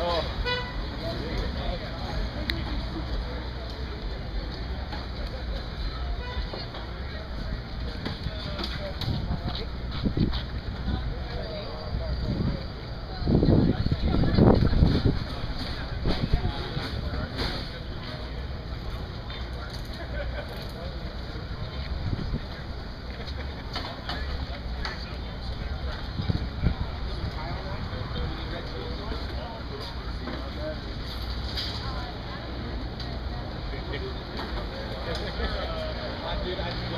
哦。did. I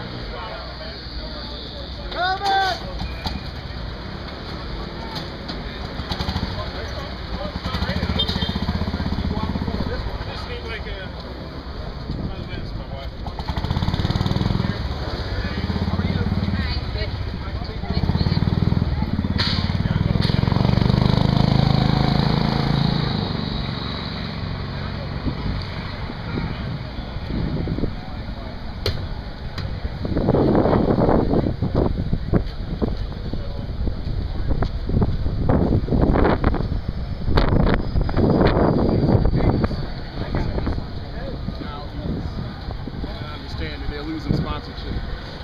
losing sponsorship.